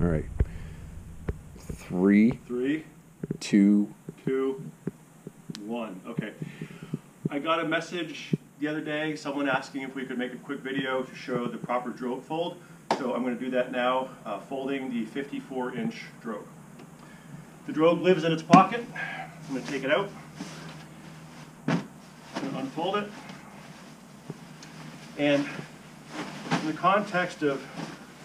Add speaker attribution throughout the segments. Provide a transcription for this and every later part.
Speaker 1: All right. Three,
Speaker 2: Three,
Speaker 1: two,
Speaker 2: two, one. Okay. I got a message the other day, someone asking if we could make a quick video to show the proper drogue fold. So I'm going to do that now, uh, folding the 54 inch drogue. The drogue lives in its pocket. I'm going to take it out. I'm going to unfold it. And in the context of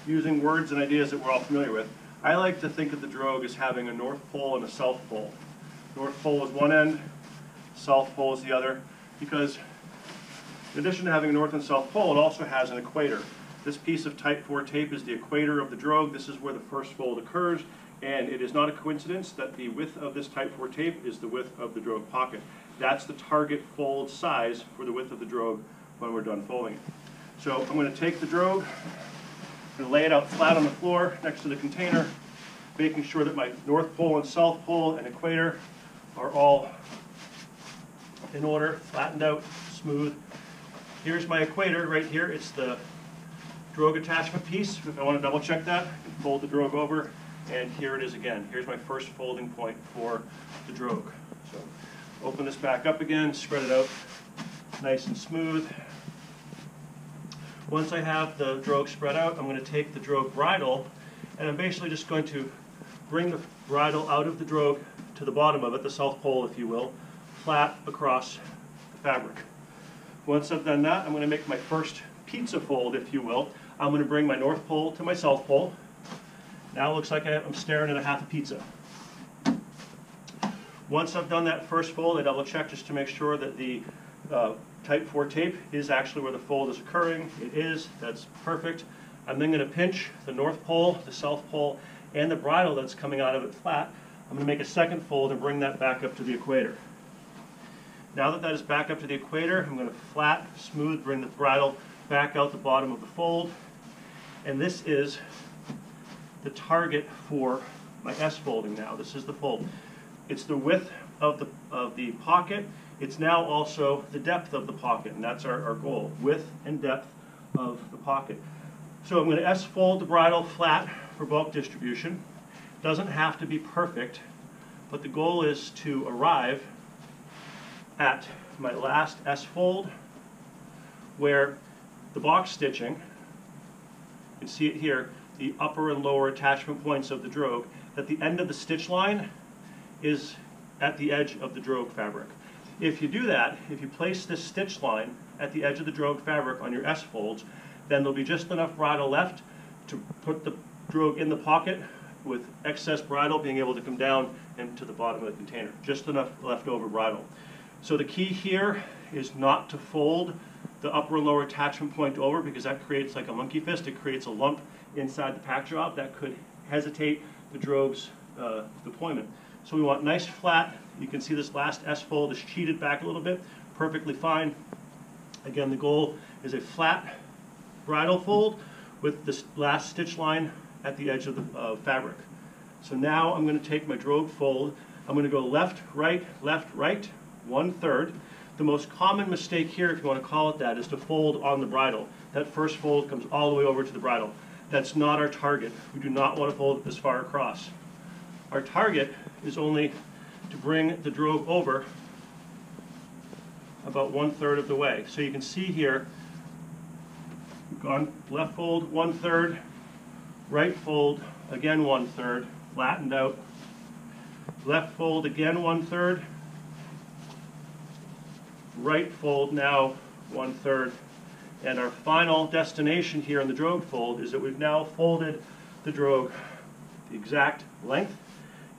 Speaker 2: using words and ideas that we're all familiar with, I like to think of the drogue as having a north pole and a south pole. North pole is one end, south pole is the other, because in addition to having a north and south pole, it also has an equator. This piece of Type 4 tape is the equator of the drogue. This is where the first fold occurs, and it is not a coincidence that the width of this Type 4 tape is the width of the drogue pocket. That's the target fold size for the width of the drogue when we're done folding it. So I'm going to take the drogue, going to lay it out flat on the floor next to the container, making sure that my north pole and south pole and equator are all in order, flattened out, smooth. Here's my equator right here. It's the drogue attachment piece. If I want to double check that, fold the drogue over, and here it is again. Here's my first folding point for the drogue. So open this back up again, spread it out nice and smooth. Once I have the drogue spread out, I'm going to take the drogue bridle, and I'm basically just going to bring the bridle out of the drogue to the bottom of it, the south pole if you will, flat across the fabric. Once I've done that, I'm going to make my first pizza fold, if you will. I'm going to bring my north pole to my south pole. Now it looks like I'm staring at a half a pizza. Once I've done that first fold, I double check just to make sure that the uh, type 4 tape is actually where the fold is occurring. It is, that's perfect. I'm then going to pinch the north pole, the south pole, and the bridle that's coming out of it flat. I'm going to make a second fold and bring that back up to the equator. Now that that is back up to the equator, I'm going to flat, smooth, bring the bridle back out the bottom of the fold. And this is the target for my S folding now. This is the fold. It's the width of the, of the pocket. It's now also the depth of the pocket, and that's our, our goal, width and depth of the pocket. So I'm going to S fold the bridle flat for bulk distribution. Doesn't have to be perfect, but the goal is to arrive at my last S fold where the box stitching, you can see it here, the upper and lower attachment points of the drogue, at the end of the stitch line is at the edge of the drogue fabric. If you do that, if you place this stitch line at the edge of the drogue fabric on your S folds, then there'll be just enough bridle left to put the drogue in the pocket with excess bridle being able to come down into the bottom of the container. Just enough leftover bridle. So the key here is not to fold the upper and lower attachment point over because that creates like a monkey fist. It creates a lump inside the pack job that could hesitate the drogue's uh, deployment. So we want nice flat. You can see this last S fold is cheated back a little bit. Perfectly fine. Again, the goal is a flat bridle fold with this last stitch line at the edge of the uh, fabric. So now I'm going to take my drogue fold. I'm going to go left, right, left, right, one third. The most common mistake here, if you want to call it that, is to fold on the bridle. That first fold comes all the way over to the bridle. That's not our target. We do not want to fold it this far across. Our target is only to bring the drogue over about one third of the way. So you can see here, gone left fold one third, right fold again one third, flattened out, left fold again one third, right fold now one third. And our final destination here in the drogue fold is that we've now folded the drogue the exact length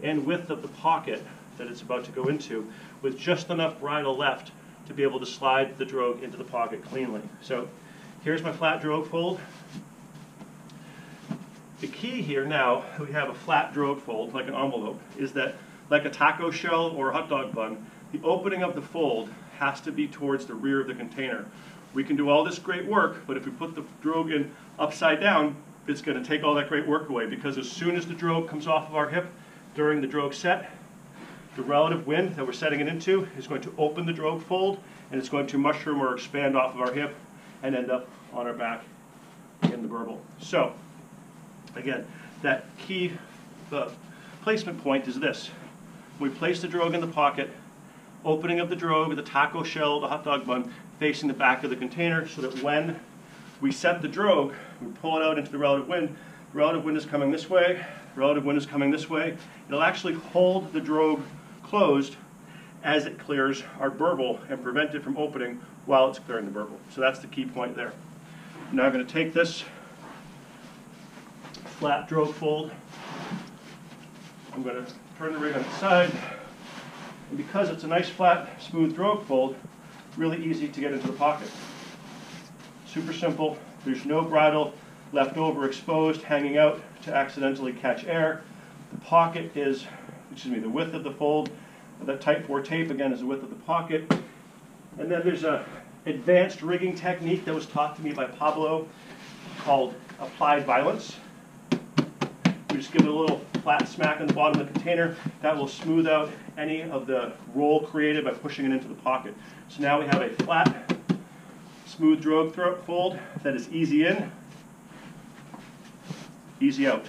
Speaker 2: and width of the pocket that it's about to go into with just enough bridle left to be able to slide the drogue into the pocket cleanly. So here's my flat drogue fold. The key here now, we have a flat drogue fold, like an envelope, is that like a taco shell or a hot dog bun, the opening of the fold has to be towards the rear of the container. We can do all this great work, but if we put the drogue in upside down, it's going to take all that great work away because as soon as the drogue comes off of our hip during the drogue set, the relative wind that we're setting it into is going to open the drogue fold and it's going to mushroom or expand off of our hip and end up on our back in the burble. So, again, that key placement point is this. We place the drogue in the pocket, opening of the drogue, the taco shell, the hot dog bun, facing the back of the container so that when we set the drogue, we pull it out into the relative wind, relative wind is coming this way, relative wind is coming this way. It'll actually hold the drogue closed as it clears our burble and prevent it from opening while it's clearing the burble. So that's the key point there. Now I'm going to take this flat drogue fold. I'm going to turn the rig on its side. And because it's a nice flat, smooth drogue fold, really easy to get into the pocket. Super simple. There's no bridle left over exposed, hanging out to accidentally catch air. The pocket is, excuse me, the width of the fold. That Type 4 tape, again, is the width of the pocket. And then there's a advanced rigging technique that was taught to me by Pablo called applied violence. We just give it a little flat smack on the bottom of the container. That will smooth out any of the roll created by pushing it into the pocket. So now we have a flat, smooth drogue throat fold that is easy in, easy out.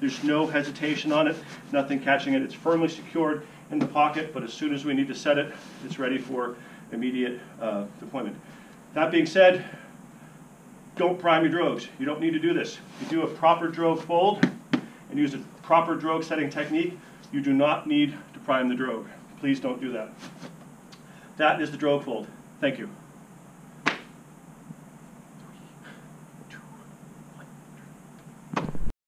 Speaker 2: There's no hesitation on it, nothing catching it. It's firmly secured in the pocket, but as soon as we need to set it, it's ready for immediate uh, deployment. That being said, don't prime your drogues. You don't need to do this. You do a proper drogue fold and use a proper drogue setting technique, you do not need to prime the drogue. Please don't do that. That is the drogue fold. Thank you.